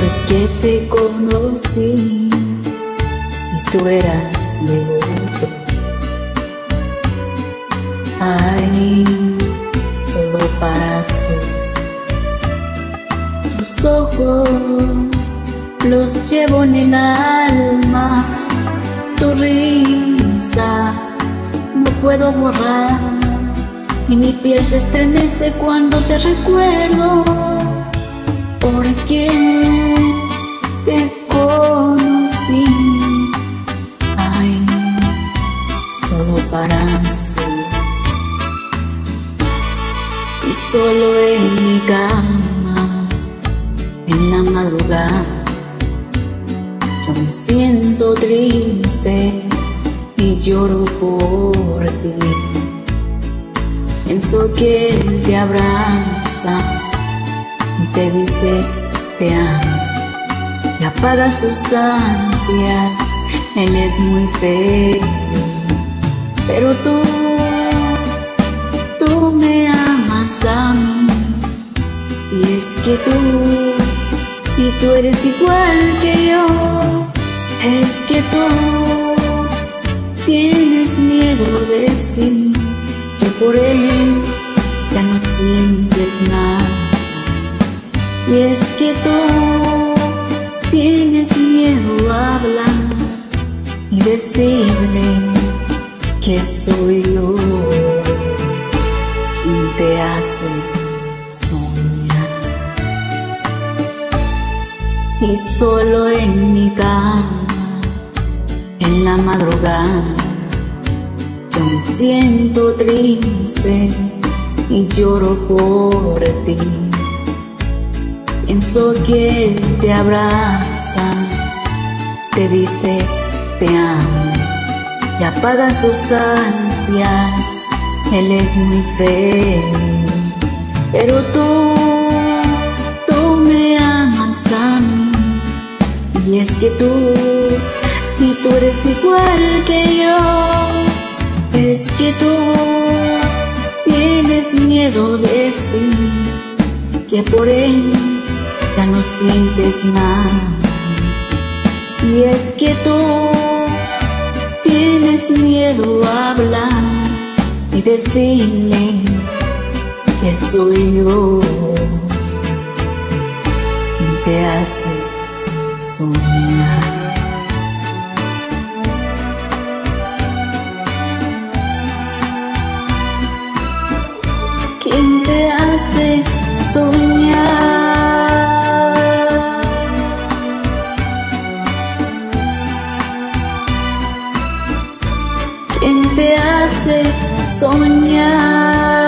porque te conocí si tú eras de otro. Ay, solo para su. Tus ojos los llevo en el alma, tu risa no puedo borrar. Y mi piel se estremece cuando te recuerdo solo para su y solo en mi cama, en la madrugada, yo me siento triste y lloro por ti. Pienso que él te abraza y te dice te amo y apaga sus ansias. Él es muy feliz, pero tú, tú me amas a mí. Y es que tú, si tú eres igual que yo, es que tú tienes miedo de sí, que por él ya no sientes nada. Y es que tú tienes miedo a hablar y decirle que soy yo quien te hace soñar. Y solo en mi cama, en la madrugada, yo me siento triste y lloro por ti. Pienso que él te abraza, te dice te amo y apaga sus ansias. Él es muy feliz, pero tú, tú me amas a mí. Y es que tú, si tú eres igual que yo, es que tú tienes miedo de sí, que por él ya no sientes nada. Y es que tú tienes miedo a hablar y decirle que soy yo quien te hace soñar. Quien te hace soñar. Quien te hace soñar.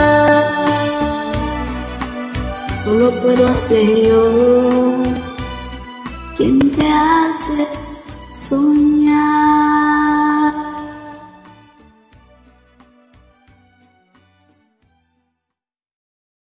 Solo puedo hacer yo quien te hace soñar.